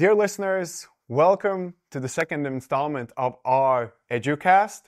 Dear listeners, welcome to the second installment of our EduCast.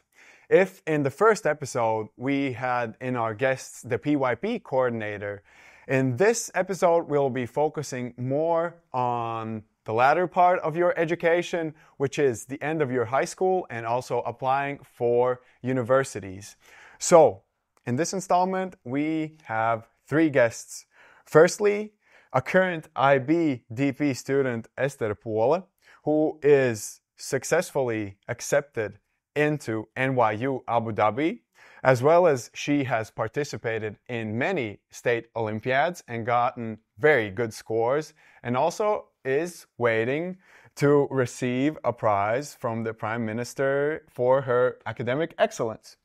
If in the first episode we had in our guests the PYP coordinator, in this episode we'll be focusing more on the latter part of your education, which is the end of your high school and also applying for universities. So, in this installment, we have three guests. Firstly, a current IB DP student, Esther Pole, who is successfully accepted into NYU Abu Dhabi, as well as she has participated in many state Olympiads and gotten very good scores, and also is waiting to receive a prize from the Prime Minister for her academic excellence.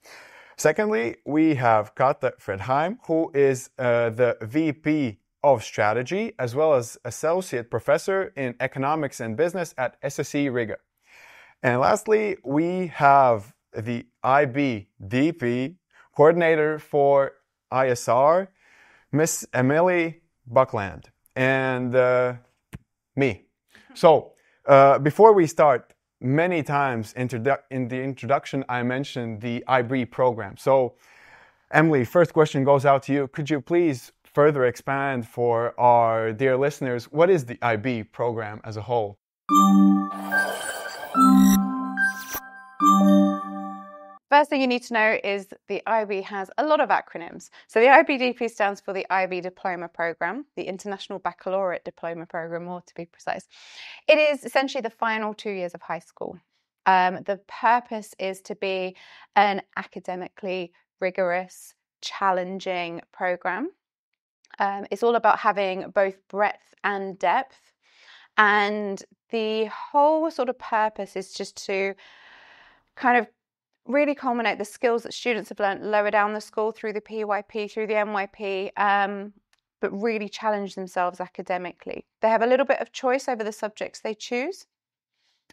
Secondly, we have Kata Fredheim, who is uh, the VP of Strategy, as well as Associate Professor in Economics and Business at SSE Riga. And lastly, we have the IBDP Coordinator for ISR, Miss Emily Buckland, and uh, me. So, uh, before we start, many times in the introduction, I mentioned the IB program. So, Emily, first question goes out to you. Could you please further expand for our dear listeners what is the IB program as a whole? First thing you need to know is the IB has a lot of acronyms. So the IBDP stands for the IB Diploma Programme, the International Baccalaureate Diploma Programme, more to be precise. It is essentially the final two years of high school. Um, the purpose is to be an academically rigorous, challenging program. Um, it's all about having both breadth and depth. And the whole sort of purpose is just to kind of really culminate the skills that students have learned lower down the school through the PYP, through the MYP, um, but really challenge themselves academically. They have a little bit of choice over the subjects they choose.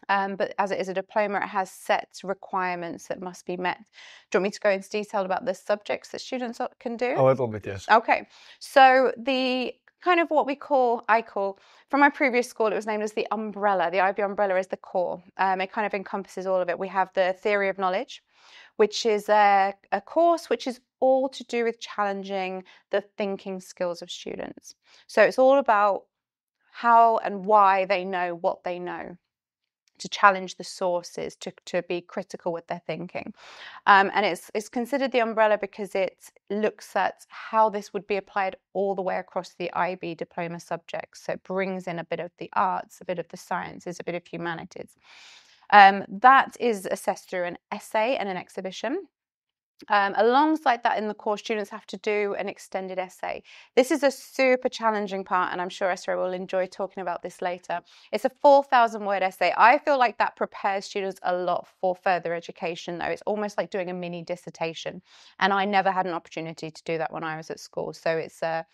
Um, but as it is a diploma, it has set requirements that must be met. Do you want me to go into detail about the subjects that students can do? A little bit, yes. Okay. So the kind of what we call, I call, from my previous school, it was named as the umbrella. The IB umbrella is the core. Um, it kind of encompasses all of it. We have the theory of knowledge, which is a, a course which is all to do with challenging the thinking skills of students. So it's all about how and why they know what they know to challenge the sources, to, to be critical with their thinking. Um, and it's, it's considered the umbrella because it looks at how this would be applied all the way across the IB diploma subjects. So it brings in a bit of the arts, a bit of the sciences, a bit of humanities. Um, that is assessed through an essay and an exhibition. Um, alongside that, in the course, students have to do an extended essay. This is a super challenging part, and I'm sure Esther will enjoy talking about this later. It's a 4,000 word essay. I feel like that prepares students a lot for further education, though. It's almost like doing a mini dissertation, and I never had an opportunity to do that when I was at school. So it's a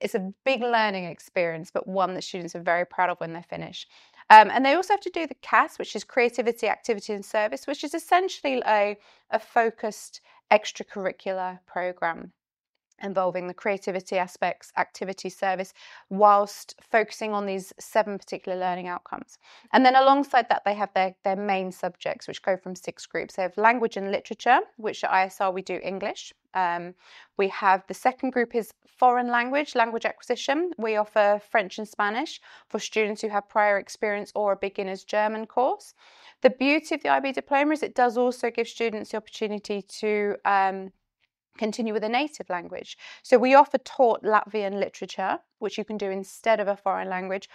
it's a big learning experience, but one that students are very proud of when they finish. Um, and they also have to do the CAS, which is Creativity, Activity and Service, which is essentially a, a focused extracurricular program involving the creativity aspects, activity service, whilst focusing on these seven particular learning outcomes. And then alongside that, they have their, their main subjects, which go from six groups. They have language and literature, which at ISR we do English. Um, we have the second group is foreign language, language acquisition. We offer French and Spanish for students who have prior experience or a beginner's German course. The beauty of the IB diploma is it does also give students the opportunity to um, continue with a native language. So we offer taught Latvian literature, which you can do instead of a foreign language,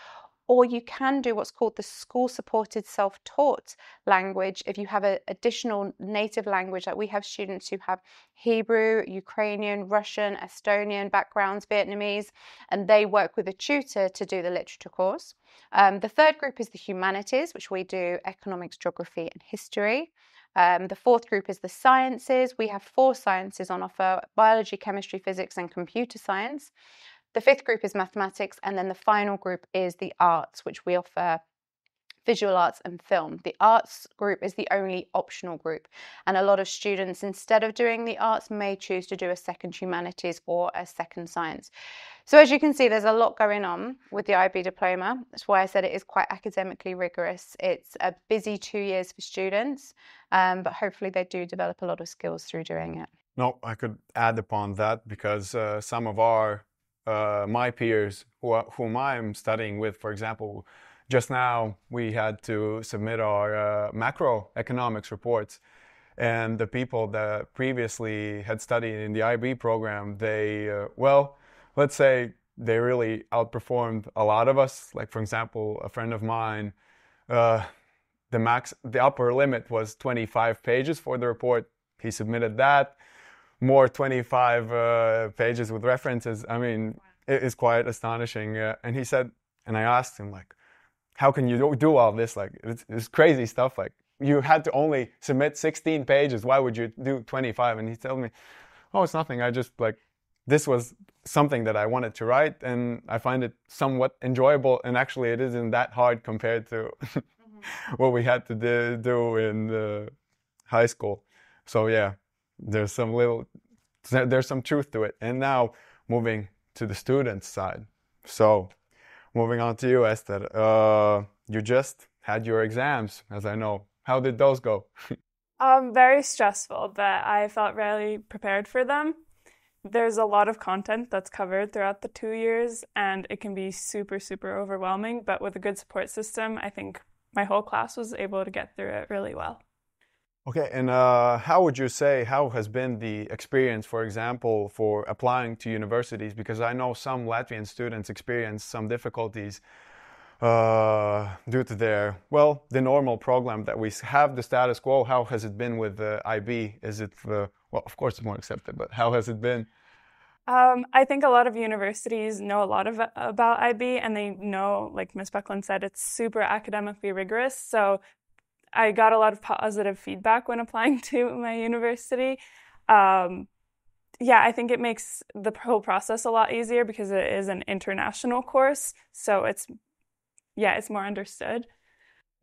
or you can do what's called the school supported self taught language if you have an additional native language. Like we have students who have Hebrew, Ukrainian, Russian, Estonian backgrounds, Vietnamese, and they work with a tutor to do the literature course. Um, the third group is the humanities, which we do economics, geography, and history. Um, the fourth group is the sciences. We have four sciences on offer biology, chemistry, physics, and computer science. The fifth group is mathematics. And then the final group is the arts, which we offer visual arts and film. The arts group is the only optional group, and a lot of students, instead of doing the arts, may choose to do a second humanities or a second science. So, as you can see, there's a lot going on with the IB diploma. That's why I said it is quite academically rigorous. It's a busy two years for students, um, but hopefully, they do develop a lot of skills through doing it. No, I could add upon that because uh, some of our uh, my peers who, whom I'm studying with, for example, just now we had to submit our uh, macroeconomics reports and the people that previously had studied in the IB program, they, uh, well, let's say they really outperformed a lot of us. Like, for example, a friend of mine, uh, the max, the upper limit was 25 pages for the report. He submitted that. More 25 uh, pages with references. I mean, it is quite astonishing. Uh, and he said, and I asked him, like, how can you do all this? Like, it's, it's crazy stuff. Like, you had to only submit 16 pages. Why would you do 25? And he told me, oh, it's nothing. I just like, this was something that I wanted to write, and I find it somewhat enjoyable. And actually, it isn't that hard compared to mm-hmm. what we had to do, do in high school. So yeah, there's some little, there's some truth to it. And now moving to the students side. So moving on to you, Esther. Uh, you just had your exams, as I know. How did those go? um, very stressful, but I felt really prepared for them. There's a lot of content that's covered throughout the two years, and it can be super, super overwhelming. But with a good support system, I think my whole class was able to get through it really well. Okay, and uh, how would you say how has been the experience, for example, for applying to universities? Because I know some Latvian students experience some difficulties uh, due to their well, the normal program that we have, the status quo. How has it been with the IB? Is it uh, well? Of course, it's more accepted, but how has it been? Um, I think a lot of universities know a lot of about IB, and they know, like Ms. Buckland said, it's super academically rigorous. So I got a lot of positive feedback when applying to my university. Um, yeah, I think it makes the whole process a lot easier because it is an international course. So it's, yeah, it's more understood.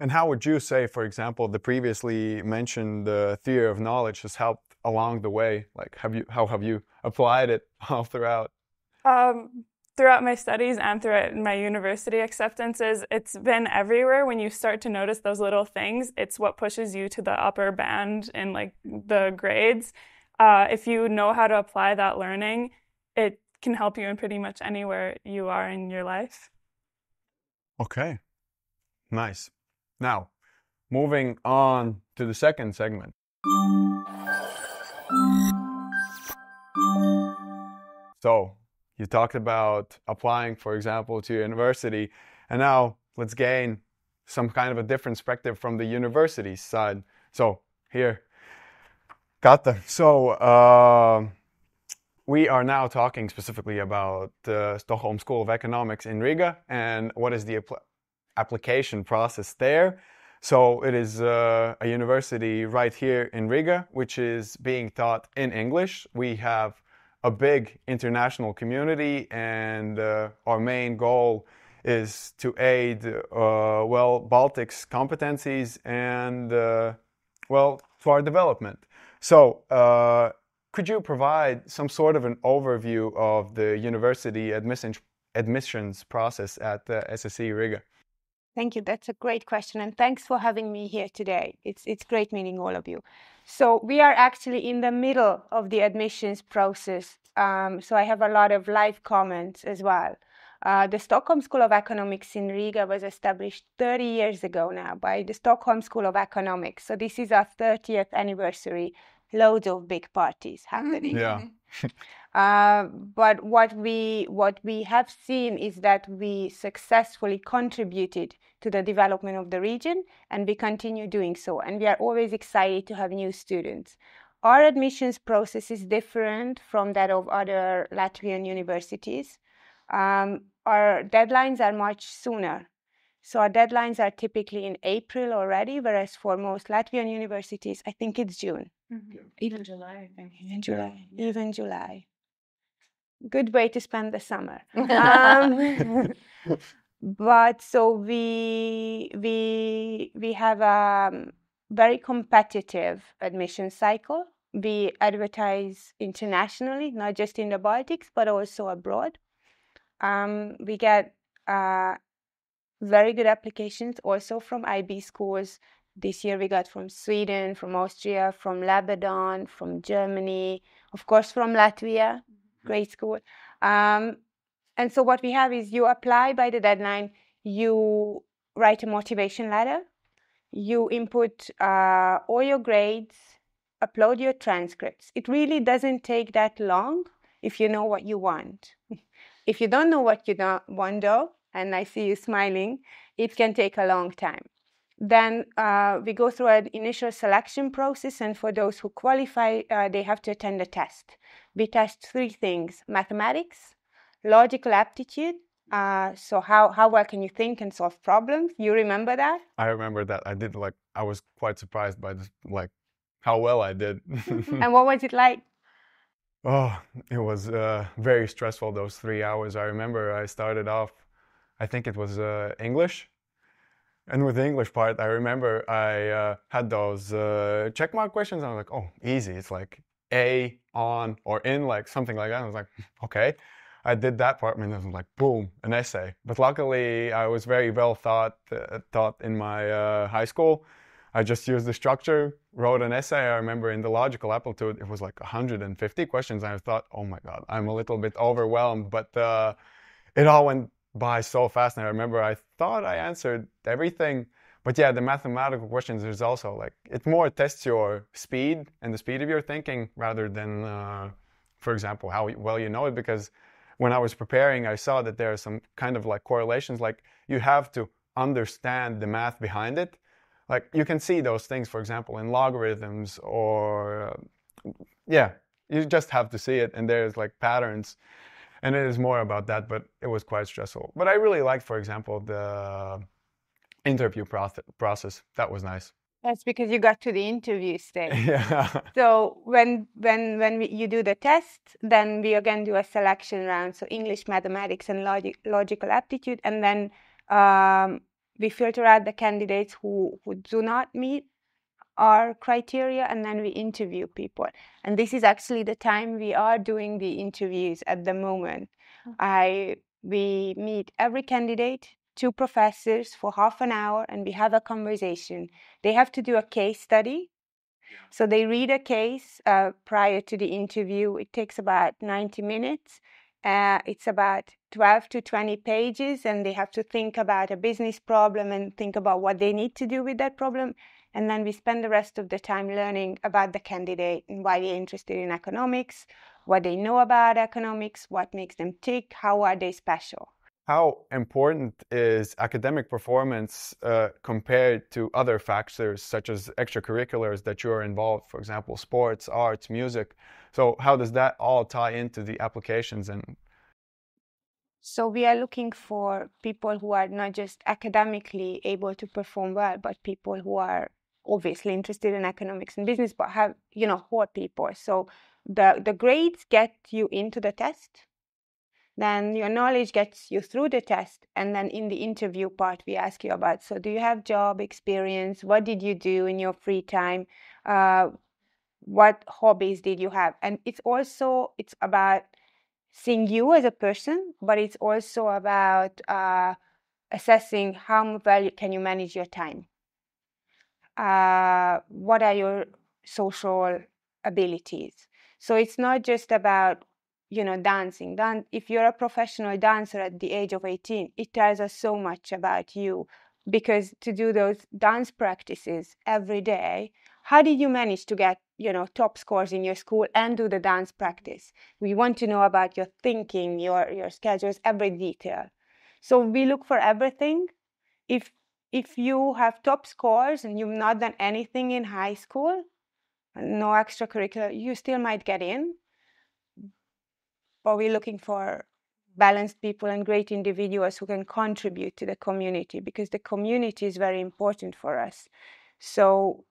And how would you say, for example, the previously mentioned uh, theory of knowledge has helped along the way? Like, have you how have you applied it all throughout? Um, throughout my studies and throughout my university acceptances, it's been everywhere. When you start to notice those little things, it's what pushes you to the upper band in like the grades. Uh, if you know how to apply that learning, it can help you in pretty much anywhere you are in your life. Okay, nice. Now, moving on to the second segment. So, you talked about applying, for example, to university, and now let's gain some kind of a different perspective from the university side. So here, got Kata. So uh, we are now talking specifically about the Stockholm School of Economics in Riga and what is the apl- application process there. So it is uh, a university right here in Riga, which is being taught in English. We have a big international community, and uh, our main goal is to aid, uh, well, Baltic's competencies and, uh, well, to our development. So, uh, could you provide some sort of an overview of the university admission, admissions process at SSE Riga? Thank you. That's a great question, and thanks for having me here today. It's it's great meeting all of you. So we are actually in the middle of the admissions process. Um, so I have a lot of live comments as well. Uh, the Stockholm School of Economics in Riga was established 30 years ago now by the Stockholm School of Economics. So this is our 30th anniversary. Loads of big parties happening. Yeah. uh, but what we what we have seen is that we successfully contributed to the development of the region, and we continue doing so. And we are always excited to have new students. Our admissions process is different from that of other Latvian universities. Um, our deadlines are much sooner. So our deadlines are typically in April already, whereas for most Latvian universities, I think it's June. Mm-hmm. Even July, I think. Even July. Yeah. Even July. Good way to spend the summer. um, but so we we we have a very competitive admission cycle. We advertise internationally, not just in the Baltics, but also abroad. Um, we get uh, very good applications also from IB schools. This year we got from Sweden, from Austria, from Lebanon, from Germany, of course from Latvia, great school. Um, and so what we have is you apply by the deadline, you write a motivation letter, you input uh, all your grades, upload your transcripts. It really doesn't take that long if you know what you want. if you don't know what you don't want, though, and I see you smiling, it can take a long time. Then uh, we go through an initial selection process, and for those who qualify, uh, they have to attend a test. We test three things mathematics, logical aptitude. Uh, so how how well can you think and solve problems? You remember that? I remember that. I did like I was quite surprised by this, like how well I did. and what was it like? Oh, it was uh, very stressful those three hours. I remember I started off, I think it was uh, English, and with the English part, I remember I uh, had those uh, check mark questions. I was like, oh, easy. It's like a on or in, like something like that. I was like, okay. I did that part, and I was like, boom, an essay. But luckily, I was very well thought uh, taught in my uh, high school. I just used the structure, wrote an essay. I remember in the logical aptitude, it was like 150 questions. I thought, oh my God, I'm a little bit overwhelmed. But uh, it all went by so fast. And I remember I thought I answered everything. But yeah, the mathematical questions, is also like, it more tests your speed and the speed of your thinking rather than, uh, for example, how well you know it. Because when I was preparing, I saw that there are some kind of like correlations, like you have to understand the math behind it. Like you can see those things, for example, in logarithms or, uh, yeah, you just have to see it. And there's like patterns. And it is more about that, but it was quite stressful. But I really liked, for example, the interview process. That was nice. That's because you got to the interview stage. Yeah. So when when when we, you do the test, then we again do a selection round. So English, mathematics, and logic, logical aptitude, and then um, we filter out the candidates who who do not meet our criteria, and then we interview people. And this is actually the time we are doing the interviews at the moment. Mm-hmm. I we meet every candidate two professors for half an hour and we have a conversation. They have to do a case study. So they read a case uh, prior to the interview. It takes about 90 minutes. Uh, it's about 12 to 20 pages, and they have to think about a business problem and think about what they need to do with that problem. And then we spend the rest of the time learning about the candidate and why they're interested in economics, what they know about economics, what makes them tick, how are they special. How important is academic performance uh, compared to other factors such as extracurriculars that you're involved for example sports arts music? So how does that all tie into the applications and so we are looking for people who are not just academically able to perform well but people who are obviously interested in economics and business but have you know whole people so the the grades get you into the test then your knowledge gets you through the test and then in the interview part we ask you about so do you have job experience? What did you do in your free time? Uh, what hobbies did you have? And it's also it's about seeing you as a person but it's also about uh, assessing how well can you manage your time uh, what are your social abilities? So it's not just about you know dancing. Dan- if you're a professional dancer at the age of 18 it tells us so much about you because to do those dance practices every day how did you manage to get you know top scores in your school and do the dance practice? We want to know about your thinking your your schedules every detail. So we look for everything. If if you have top scores and you've not done anything in high school no extracurricular you still might get in but we're looking for balanced people and great individuals who can contribute to the community because the community is very important for us. So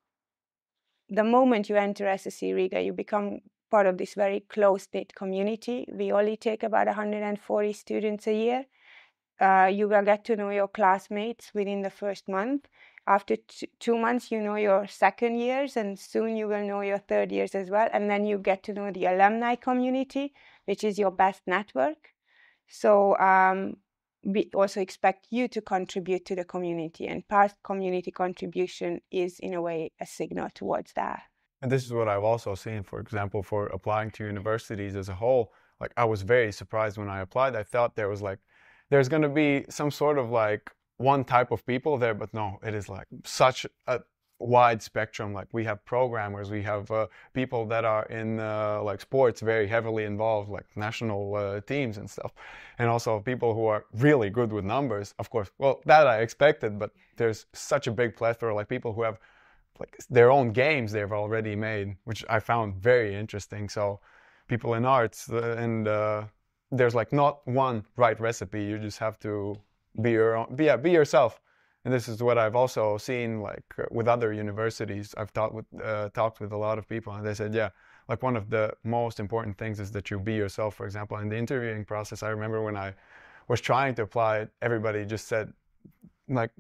the moment you enter SSE Riga, you become part of this very close knit community. We only take about 140 students a year. Uh, you will get to know your classmates within the first month. After t- two months, you know your second years, and soon you will know your third years as well. And then you get to know the alumni community, which is your best network. So um, we also expect you to contribute to the community, and past community contribution is, in a way, a signal towards that. And this is what I've also seen, for example, for applying to universities as a whole. Like, I was very surprised when I applied. I thought there was like, there's going to be some sort of like one type of people there, but no, it is like such a wide spectrum. Like we have programmers, we have uh, people that are in uh, like sports very heavily involved, like national uh, teams and stuff, and also people who are really good with numbers. Of course, well that I expected, but there's such a big plethora, like people who have like their own games they've already made, which I found very interesting. So people in arts uh, and uh, there's like not one right recipe. You just have to be your own, be, yeah, be yourself and this is what I've also seen like uh, with other universities. I've talked with uh, talked with a lot of people, and they said, yeah, like one of the most important things is that you be yourself. For example, in the interviewing process, I remember when I was trying to apply, everybody just said, like,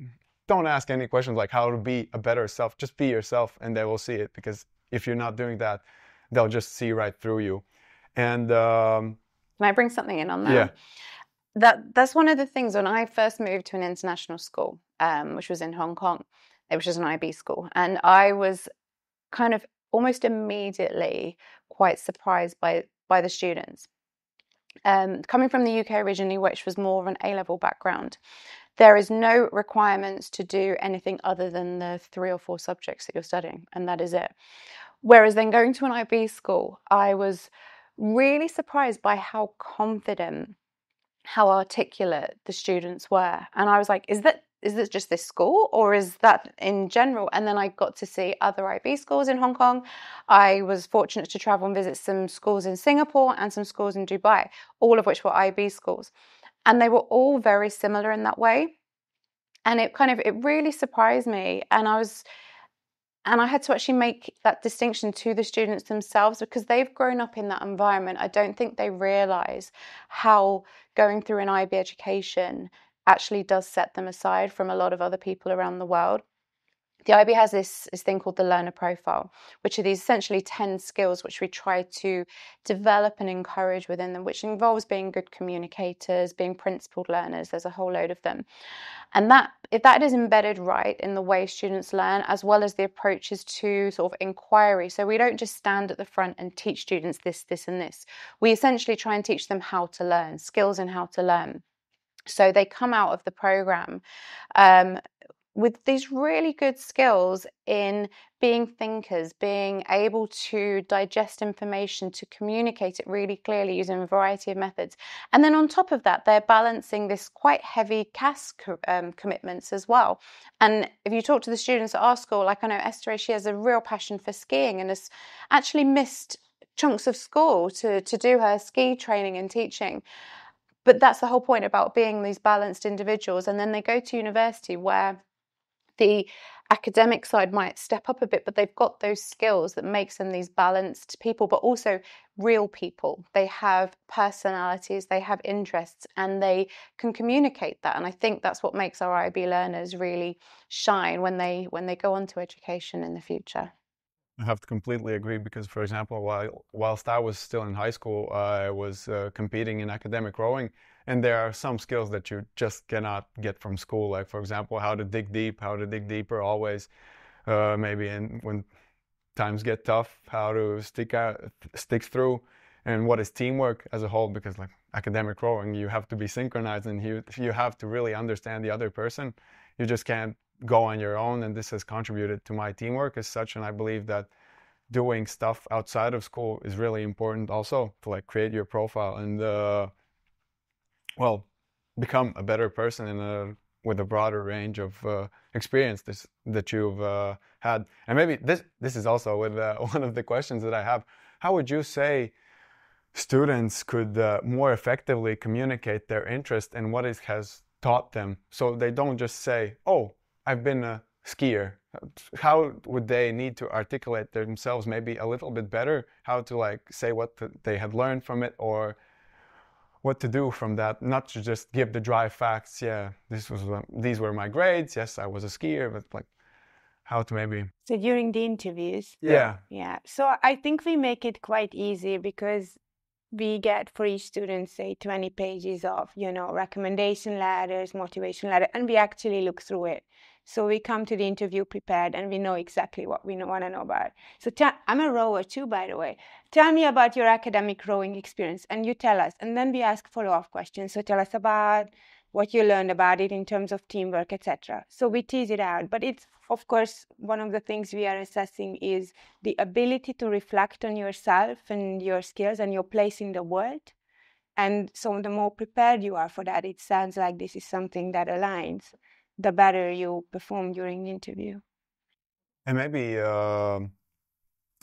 don't ask any questions like how to be a better self. Just be yourself, and they will see it. Because if you're not doing that, they'll just see right through you. And um, can I bring something in on that? Yeah that that's one of the things when I first moved to an international school, um, which was in Hong Kong, which was an IB school, and I was kind of almost immediately quite surprised by by the students. Um, coming from the UK originally, which was more of an A level background, there is no requirements to do anything other than the three or four subjects that you're studying, and that is it. Whereas then going to an IB school, I was really surprised by how confident how articulate the students were. And I was like, is that is this just this school or is that in general? And then I got to see other IB schools in Hong Kong. I was fortunate to travel and visit some schools in Singapore and some schools in Dubai, all of which were IB schools. And they were all very similar in that way. And it kind of it really surprised me. And I was and I had to actually make that distinction to the students themselves because they've grown up in that environment. I don't think they realize how going through an IB education actually does set them aside from a lot of other people around the world the IB has this, this thing called the learner profile, which are these essentially 10 skills which we try to develop and encourage within them, which involves being good communicators, being principled learners. There's a whole load of them. And that if that is embedded right in the way students learn, as well as the approaches to sort of inquiry. So we don't just stand at the front and teach students this, this, and this. We essentially try and teach them how to learn, skills in how to learn. So they come out of the program um, with these really good skills in being thinkers, being able to digest information, to communicate it really clearly using a variety of methods. And then on top of that, they're balancing this quite heavy CAS um, commitments as well. And if you talk to the students at our school, like I know Esther, she has a real passion for skiing and has actually missed chunks of school to, to do her ski training and teaching. But that's the whole point about being these balanced individuals. And then they go to university where the academic side might step up a bit but they've got those skills that makes them these balanced people but also real people. They have personalities they have interests and they can communicate that and i think that's what makes our ib learners really shine when they when they go on to education in the future I have to completely agree because, for example, while whilst I was still in high school, I was uh, competing in academic rowing, and there are some skills that you just cannot get from school. Like, for example, how to dig deep, how to dig deeper always, uh, maybe in when times get tough, how to stick out, stick through, and what is teamwork as a whole. Because like academic rowing, you have to be synchronized, and you you have to really understand the other person. You just can't go on your own and this has contributed to my teamwork as such and i believe that doing stuff outside of school is really important also to like create your profile and uh, well become a better person in a with a broader range of uh, experience this, that you've uh, had. And maybe this this is also with uh, one of the questions that i have. How would you say students could uh, more effectively communicate their interest and what it has taught them? So they don't just say oh I've been a skier. How would they need to articulate themselves maybe a little bit better? How to like say what they had learned from it, or what to do from that. Not to just give the dry facts. Yeah, this was these were my grades. Yes, I was a skier, but like how to maybe. So during the interviews. Yeah. Yeah. So I think we make it quite easy because we get for each student say 20 pages of you know recommendation letters motivation letter and we actually look through it so we come to the interview prepared and we know exactly what we want to know about. So i'm a rower too by the way. Tell me about your academic rowing experience and you tell us and then we ask follow-up questions. So tell us about what you learned about it in terms of teamwork etc so we tease it out but it's of course, one of the things we are assessing is the ability to reflect on yourself and your skills and your place in the world. And so, the more prepared you are for that, it sounds like this is something that aligns, the better you perform during the interview. And maybe uh,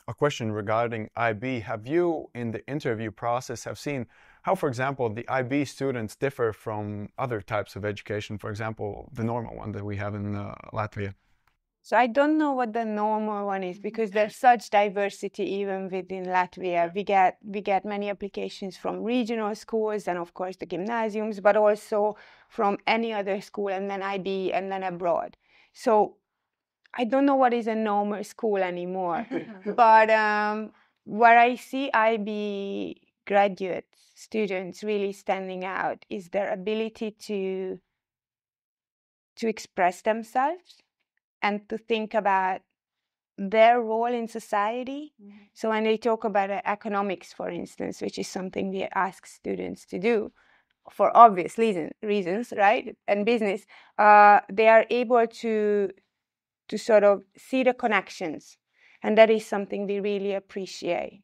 a question regarding IB. Have you, in the interview process, have seen how, for example, the IB students differ from other types of education, for example, the normal one that we have in uh, Latvia? So I don't know what the normal one is because there's such diversity even within Latvia. We get we get many applications from regional schools and of course the gymnasiums, but also from any other school and then IB and then abroad. So I don't know what is a normal school anymore. but um, where I see IB graduate students really standing out is their ability to to express themselves and to think about their role in society. Mm-hmm. So when they talk about uh, economics, for instance, which is something we ask students to do for obvious reason, reasons, right? And business, uh, they are able to to sort of see the connections, and that is something we really appreciate.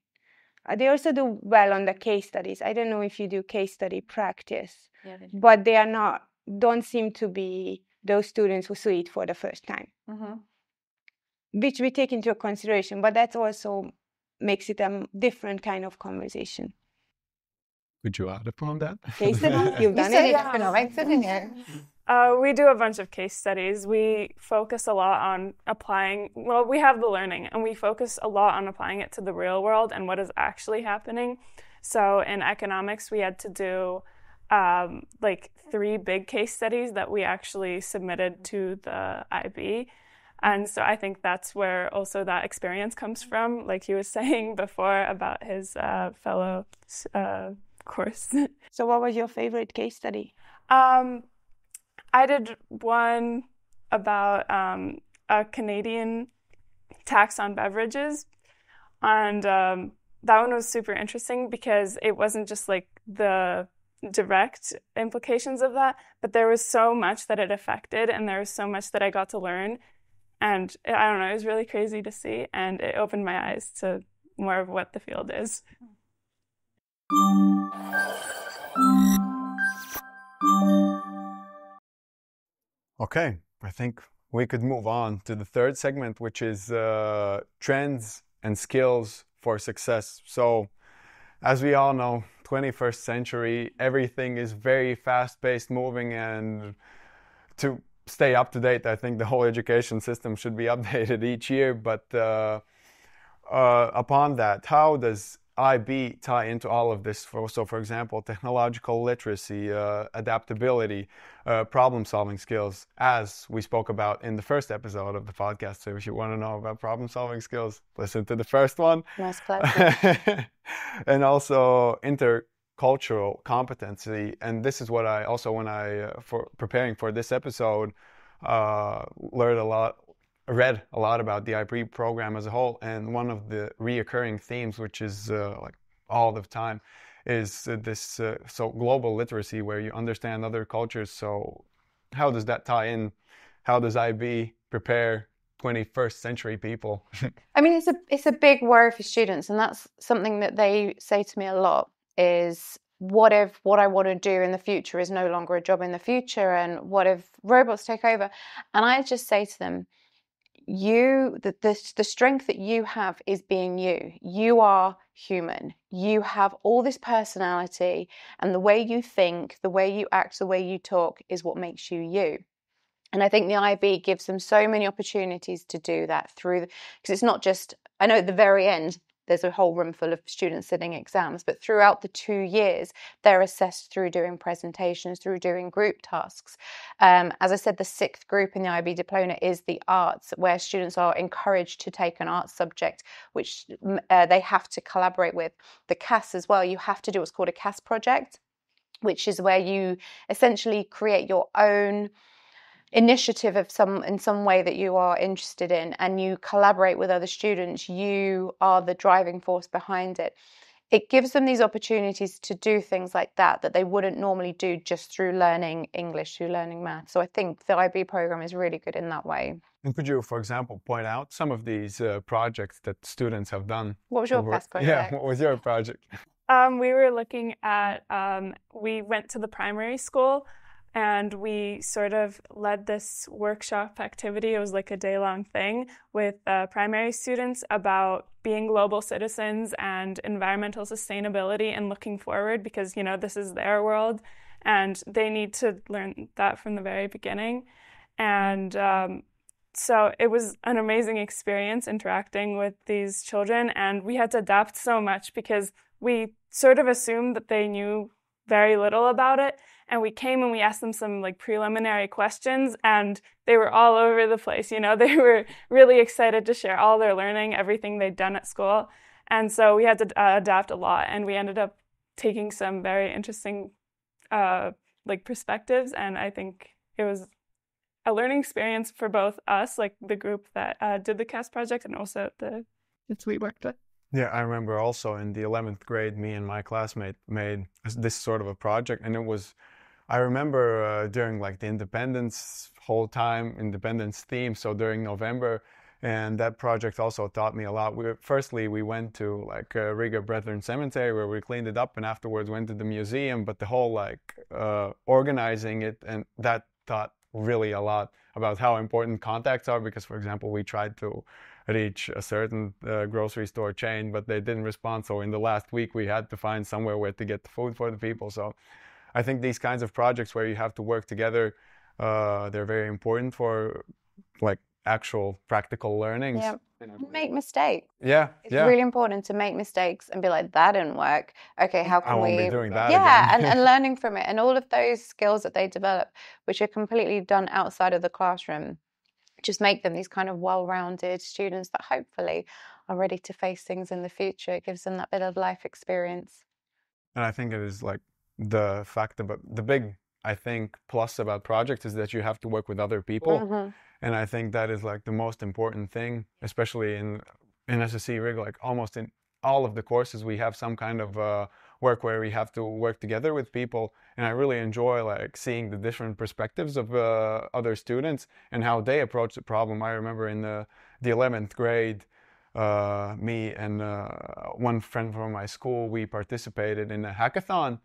Uh, they also do well on the case studies. I don't know if you do case study practice, yeah, but they are not don't seem to be those students who see it for the first time, mm-hmm. which we take into consideration. But that also makes it a different kind of conversation. Could you add upon that? Case study? You've done you it? Economics, didn't you? Uh, we do a bunch of case studies. We focus a lot on applying, well, we have the learning and we focus a lot on applying it to the real world and what is actually happening. So in economics, we had to do um, like three big case studies that we actually submitted to the IB. And so I think that's where also that experience comes from, like he was saying before about his uh, fellow uh, course. so, what was your favorite case study? Um, I did one about um, a Canadian tax on beverages. And um, that one was super interesting because it wasn't just like the direct implications of that, but there was so much that it affected, and there was so much that I got to learn. And I don't know, it was really crazy to see, and it opened my eyes to more of what the field is. Okay, I think we could move on to the third segment, which is uh, trends and skills for success. So, as we all know, 21st century, everything is very fast paced, moving, and to stay up to date, I think the whole education system should be updated each year. But uh, uh, upon that, how does IB tie into all of this? For, so, for example, technological literacy, uh, adaptability, uh, problem solving skills, as we spoke about in the first episode of the podcast. So, if you want to know about problem solving skills, listen to the first one. Most and also intercultural competency. And this is what I also, when I, uh, for preparing for this episode, uh, learned a lot read a lot about the IB program as a whole, and one of the reoccurring themes, which is uh, like all the time, is uh, this uh, so global literacy where you understand other cultures. So, how does that tie in? How does IB prepare 21st century people? I mean, it's a it's a big worry for students, and that's something that they say to me a lot. Is what if what I want to do in the future is no longer a job in the future, and what if robots take over? And I just say to them you the, the, the strength that you have is being you. You are human. You have all this personality and the way you think the way you act the way you talk is what makes you you. And i think the ib gives them so many opportunities to do that through because it's not just i know at the very end there's a whole room full of students sitting exams. But throughout the two years, they're assessed through doing presentations, through doing group tasks. Um, as I said, the sixth group in the IB diploma is the arts, where students are encouraged to take an art subject, which uh, they have to collaborate with. The CAS as well, you have to do what's called a CAS project, which is where you essentially create your own initiative of some in some way that you are interested in and you collaborate with other students you are the driving force behind it. It gives them these opportunities to do things like that that they wouldn't normally do just through learning english through learning math. So i think the ib program is really good in that way. And could you for example point out some of these uh, projects that students have done? What was your over, best project yeah what was your project? Um, we were looking at um, we went to the primary school and we sort of led this workshop activity. It was like a day long thing with uh, primary students about being global citizens and environmental sustainability and looking forward because, you know, this is their world and they need to learn that from the very beginning. And um, so it was an amazing experience interacting with these children, and we had to adapt so much because we sort of assumed that they knew very little about it and we came and we asked them some like preliminary questions and they were all over the place you know? They were really excited to share all their learning everything they'd done at school. And so we had to uh, adapt a lot and we ended up taking some very interesting uh, like perspectives and i think it was a learning experience for both us like the group that uh, did the CAS project and also the kids we worked with. Yeah, I remember also in the 11th grade, me and my classmate made this sort of a project, and it was I remember uh, during like the independence whole time, independence theme. So during November, and that project also taught me a lot. We firstly we went to like uh, Riga Brethren Cemetery where we cleaned it up, and afterwards went to the museum. But the whole like uh, organizing it and that taught really a lot about how important contacts are. Because for example, we tried to reach a certain uh, grocery store chain, but they didn't respond. So in the last week, we had to find somewhere where to get the food for the people. So I think these kinds of projects where you have to work together, uh, they're very important for like actual practical learnings. Yeah. Make mistakes. Yeah, it's yeah. really important to make mistakes and be like, that didn't work. Okay, how can I won't we? be doing that yeah, again. and, and learning from it, and all of those skills that they develop, which are completely done outside of the classroom, just make them these kind of well-rounded students that hopefully are ready to face things in the future. It gives them that bit of life experience. And I think it is like the fact about the big I think plus about projects is that you have to work with other people, Mhm. and I think that is like the most important thing, especially in in SSE Rig. Like almost in all of the courses, we have some kind of uh, work where we have to work together with people, and I really enjoy like seeing the different perspectives of uh, other students and how they approach the problem. I remember in the the eleventh grade. Uh, me and uh, one friend from my school, we participated in a hackathon,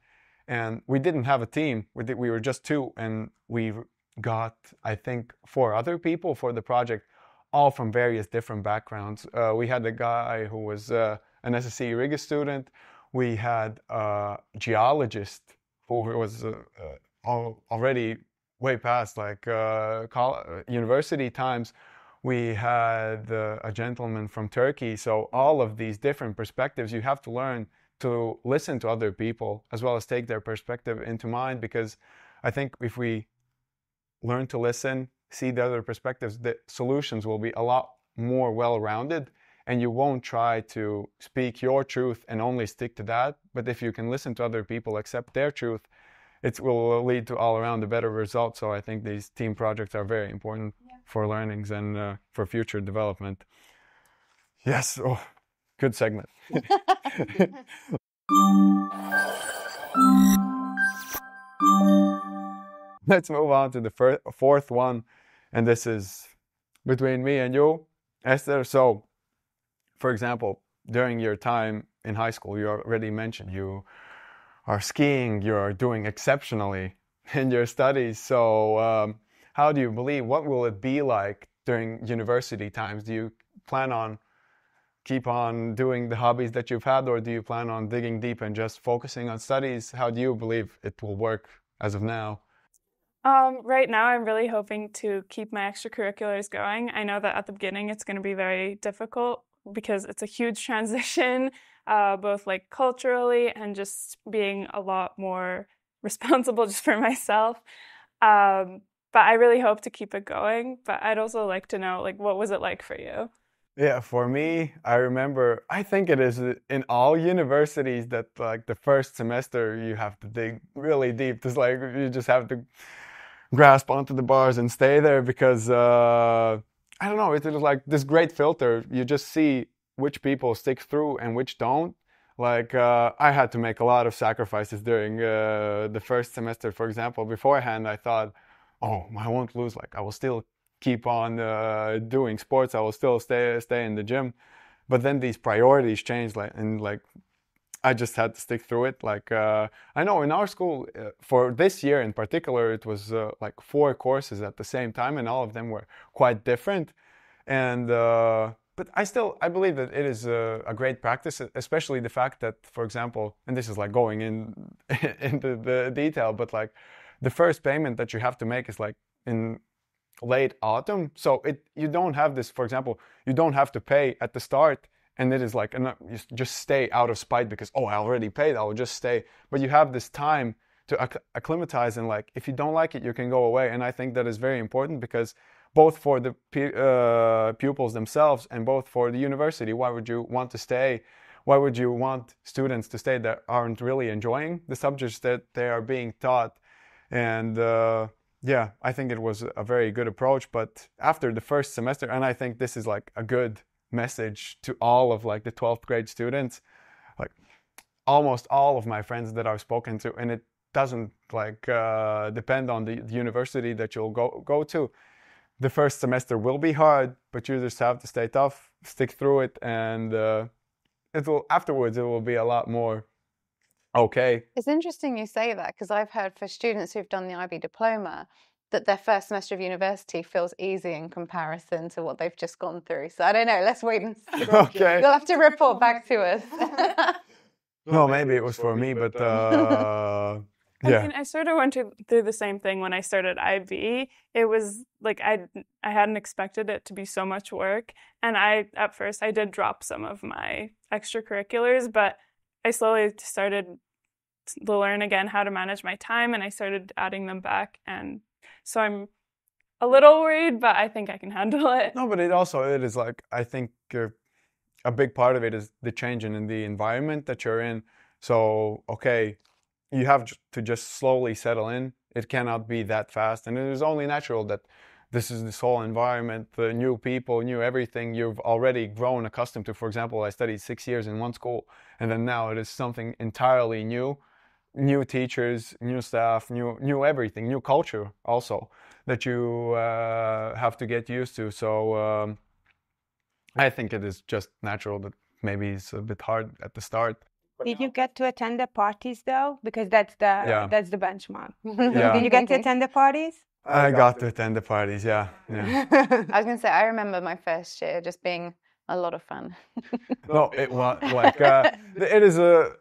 and we didn't have a team. We did, we were just two, and we got I think four other people for the project, all from various different backgrounds. Uh, we had a guy who was uh, an SSE Riga student. We had a geologist who was uh, uh, already way past like uh, college, university times. We had uh, a gentleman from Turkey. So all of these different perspectives, you have to learn to listen to other people as well as take their perspective into mind because I think if we learn to listen, see the other perspectives, the solutions will be a lot more well rounded and you won't try to speak your truth and only stick to that. But if you can listen to other people, accept their truth, it will lead to all around a better result. So I think these team projects are very important yeah. for learnings and uh, for future development. Yes. Oh, good segment. Let's move on to the first, fourth one, and this is between me and you, Esther. So, for example, during your time in high school, you already mentioned you are skiing, you are doing exceptionally in your studies. So, um, how do you believe? What will it be like during university times? Do you plan on keep on doing the hobbies that you've had, or do you plan on digging deep and just focusing on studies? How do you believe it will work as of now? Um, right now, I'm really hoping to keep my extracurriculars going. I know that at the beginning it's going to be very difficult because it's a huge transition, uh, both like culturally and just being a lot more responsible just for myself. Um, but I really hope to keep it going. But I'd also like to know, like, what was it like for you? Yeah, for me, I remember, I think it is in all universities that like the first semester you have to dig really deep. It's like you just have to grasp onto the bars and stay there because uh, I don't know, it is like this great filter. You just see which people stick through and which don't. Like uh, I had to make a lot of sacrifices during uh, the first semester, for example. Beforehand, I thought, oh, I won't lose. Like I will still keep on uh, doing sports. I will still stay stay in the gym. But then these priorities changed, like and like I just had to stick through it. Like uh, I know in our school uh, for this year in particular, it was uh, like four courses at the same time, and all of them were quite different. And uh, but I still I believe that it is a, a, great practice, especially the fact that, for example, and this is like going in into the detail, but like the first payment that you have to make is like in late autumn. So it you don't have this, for example, you don't have to pay at the start and it is like and you just stay out of spite because oh I already paid, I will just stay. But you have this time to acc- acclimatize and like if you don't like it, you can go away. And I think that is very important because both for the uh, pupils themselves and both for the university, why would you want to stay? Why would you want students to stay that aren't really enjoying the subjects that they are being taught? And uh, yeah, I think it was a very good approach. But after the first semester, and I think this is like a good message to all of like the 12th grade students, like almost all of my friends that I've spoken to, and it doesn't like uh, depend on the, the university that you'll go go to. The first semester will be hard, but you just have to stay tough, stick through it, and uh, it will afterwards it will be a lot more Okay. It's interesting you say that because I've heard for students who've done the IB diploma that their first semester of university feels easy in comparison to what they've just gone through. So I don't know. Let's wait and see. okay. You'll have to report back to us. well, maybe it was for me, but uh, yeah. I mean, I sort of went through the same thing when I started IB. It was like I I hadn't expected it to be so much work, and I at first I did drop some of my extracurriculars, but I slowly started to learn again how to manage my time and I started adding them back and so I'm a little worried but I think I can handle it. No, but it also it is like I think a big part of it is the change in the environment that you're in. So, okay, you have to just slowly settle in. It cannot be that fast and it is only natural that this is this whole environment, the new people, new everything you've already grown accustomed to. For example, I studied six years in one school, and then now it is something entirely new new teachers, new staff, new new everything, new culture also that you uh, have to get used to. So um, I think it is just natural that maybe it's a bit hard at the start. Did you get to attend the parties though? Because that's the yeah. that's the benchmark. Yeah. Did you get to attend the parties? I got to attend the parties. Yeah, yeah. I was gonna say I remember my first year just being a lot of fun. no, it was like uh, it is a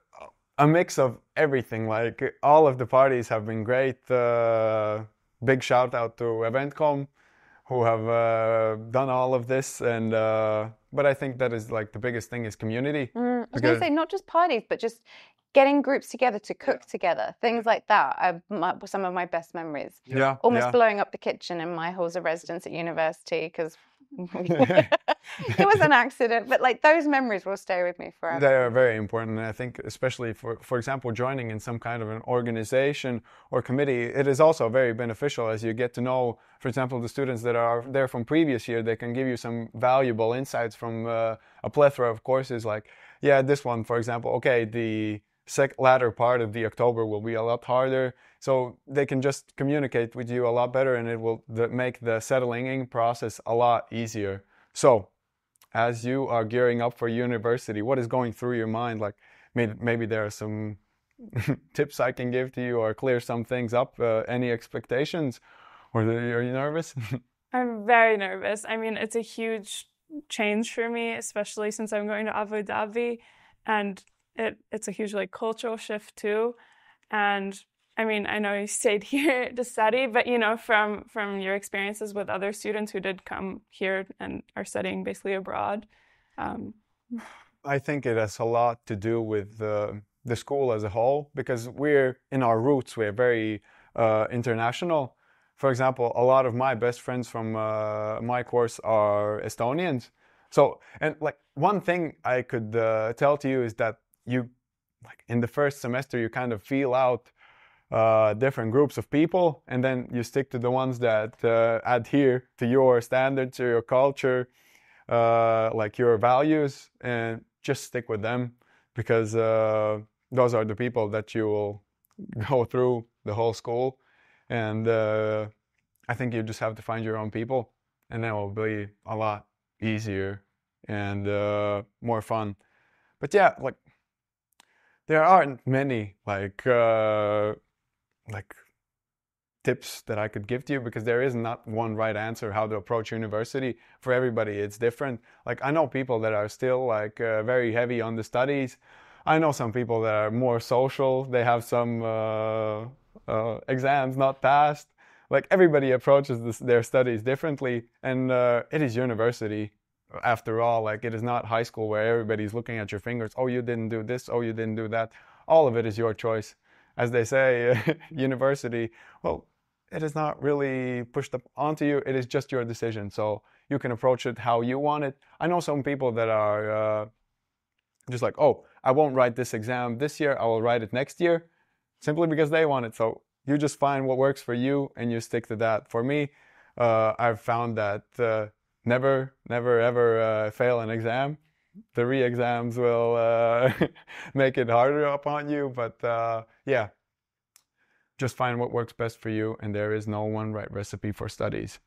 a mix of everything. Like all of the parties have been great. Uh, big shout out to Eventcom, who have uh, done all of this. And uh, but I think that is like the biggest thing is community. Mm, I was going to say not just parties, but just getting groups together to cook yeah. together, things like that are my, some of my best memories. Yeah, almost yeah. blowing up the kitchen in my halls of residence at university because it was an accident, but like those memories will stay with me forever. They are very important. And I think, especially for, for example, joining in some kind of an organization or committee, it is also very beneficial as you get to know, for example, the students that are there from previous year. They can give you some valuable insights from uh, a plethora of courses. Like, yeah, this one, for example, okay, the sec- latter part of the October will be a lot harder. So they can just communicate with you a lot better and it will the, make the settling in process a lot easier. So as you are gearing up for university, what is going through your mind? Like maybe, maybe there are some tips I can give to you or clear some things up. Uh, any expectations or are you nervous? I'm very nervous. I mean, it's a huge change for me, especially since I'm going to Abu Dhabi and it it's a huge like cultural shift too and i mean i know you stayed here to study but you know from from your experiences with other students who did come here and are studying basically abroad Um, I think it has a lot to do with the the school as a whole because we're in our roots we're very uh, international. For example, a lot of my best friends from uh, my course are Estonians. So, and like one thing I could uh, tell to you is that you, like in the first semester, you kind of feel out uh, different groups of people, and then you stick to the ones that uh, adhere to your standards or your culture, uh, like your values, and just stick with them because uh, those are the people that you will go through the whole school. And uh, I think you just have to find your own people, and then it will be a lot easier and uh, more fun. But yeah, like there aren't many like uh, like tips that I could give to you because there is not one right answer how to approach university. For everybody, it's different. Like I know people that are still like uh, very heavy on the studies. I know some people that are more social. They have some uh, uh, exams not passed. Like everybody approaches this, their studies differently, and uh, it is university after all. Like it is not high school where everybody's looking at your fingers. Oh, you didn't do this. Oh, you didn't do that. All of it is your choice. As they say, university. Well, it is not really pushed up onto you. It is just your decision. So you can approach it how you want it. I know some people that are uh, just like, oh, I won't write this exam this year. I will write it next year, simply because they want it. So you just find what works for you and you stick to that. For me, uh, I've found that uh, never, never, ever uh, fail an exam. The re-exams will uh, make it harder upon you, but uh, yeah, just find what works best for you, and there is no one right recipe for studies.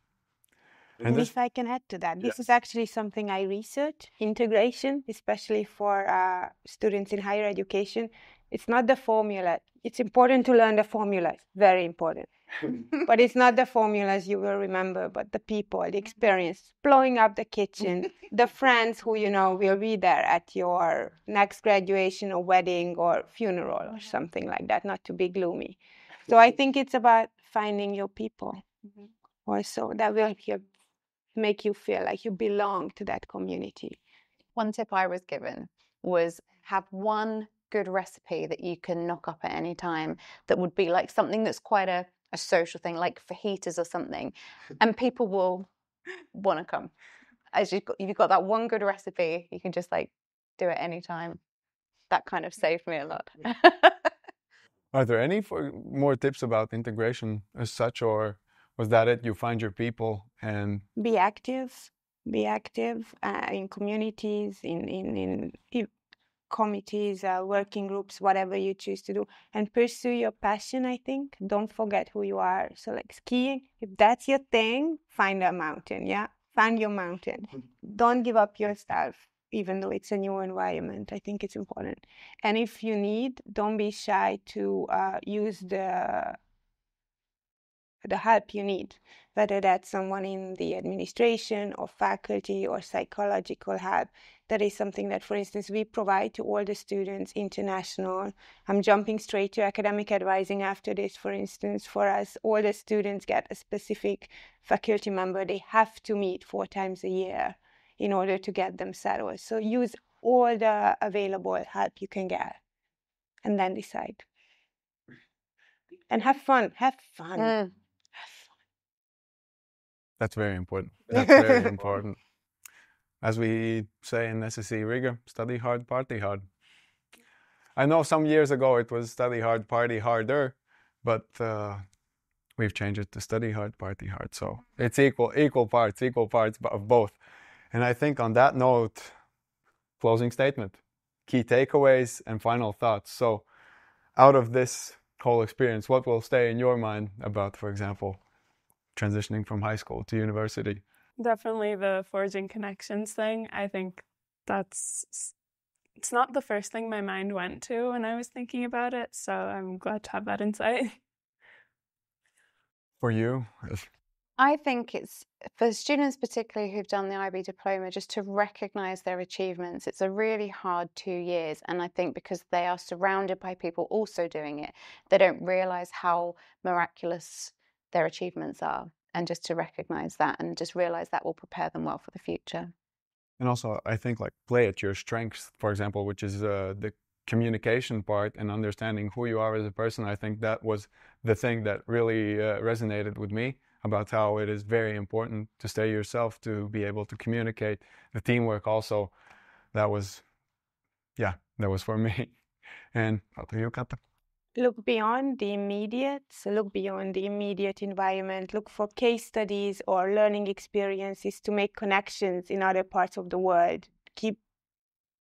And, and this, if I can add to that, this yeah. is actually something I research integration, especially for uh, students in higher education. It's not the formula. It's important to learn the formulas, very important. but it's not the formulas you will remember, but the people, the experience, blowing up the kitchen, the friends who you know will be there at your next graduation or wedding or funeral or something like that. Not to be gloomy. So I think it's about finding your people mm-hmm. also that will make you feel like you belong to that community. One tip I was given was have one good recipe that you can knock up at any time that would be like something that's quite a, a social thing, like fajitas or something, and people will want to come. As you've got, you've got that one good recipe, you can just like do it anytime. That kind of saved me a lot. Are there any for more tips about integration as such, or was that it? You find your people and be active, be active uh, in communities, in in in committees, uh, working groups, whatever you choose to do, and pursue your passion. I think don't forget who you are. So like skiing, if that's your thing, find a mountain. Yeah, find your mountain. Don't give up yourself even though it's a new environment. I think it's important. And if you need, don't be shy to uh, use the the help you need, whether that's someone in the administration or faculty or psychological help. That is something that, for instance, we provide to all the students international. I'm jumping straight to academic advising after this, for instance. For us, all the students get a specific faculty member they have to meet four times a year in order to get them settled. So use all the available help you can get and then decide. And have fun. Have fun. Mm. Have fun. That's very important. That's very important. As we say in SSE Riga, study hard, party hard. I know some years ago it was study hard, party harder, but uh, we've changed it to study hard, party hard. So it's equal, equal parts, equal parts of both. And I think on that note, closing statement, key takeaways, and final thoughts. So, out of this whole experience, what will stay in your mind about, for example, transitioning from high school to university? Definitely the forging connections thing. I think that's it's not the first thing my mind went to when I was thinking about it, so I'm glad to have that insight. For you, I think it's for students, particularly who've done the IB diploma, just to recognize their achievements. It's a really hard two years. And I think because they are surrounded by people also doing it, they don't realize how miraculous their achievements are. And just to recognize that and just realize that will prepare them well for the future. and also I think like play at your strengths, for example, which is uh, the communication part and understanding who you are as a person. I think that was the thing that really uh, resonated with me about how it is very important to stay yourself, to be able to communicate. The teamwork also, that was, yeah, that was for me. And look beyond the immediate so look beyond the immediate environment look for case studies or learning experiences to make connections in other parts of the world. Keep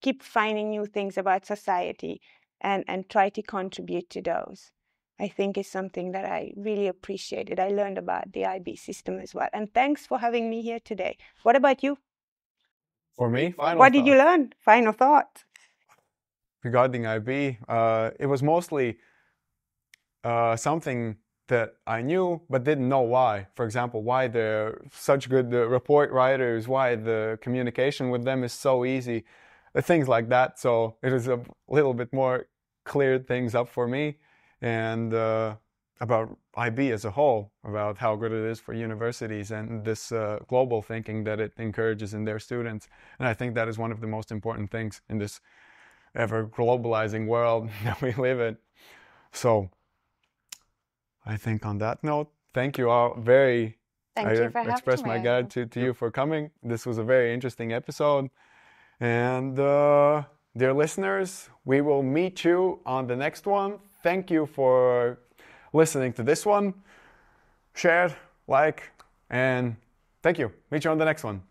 keep finding new things about society and and try to contribute to those. I think is something that i really appreciated. I learned about the ib system as well. And thanks for having me here today. What about you? For me what thought. did you learn? Final thought regarding ib uh, it was mostly uh, something that I knew but didn't know why. For example, why they're such good uh, report writers, why the communication with them is so easy, uh, things like that. So it was a little bit more cleared things up for me and uh, about IB as a whole, about how good it is for universities and this uh, global thinking that it encourages in their students. And I think that is one of the most important things in this ever globalizing world that we live in. So I think on that note, thank you all very. Thank I you for express my gratitude to you for coming. This was a very interesting episode. And uh, dear listeners, we will meet you on the next one. Thank you for listening to this one. Share, like, and thank you. Meet you on the next one.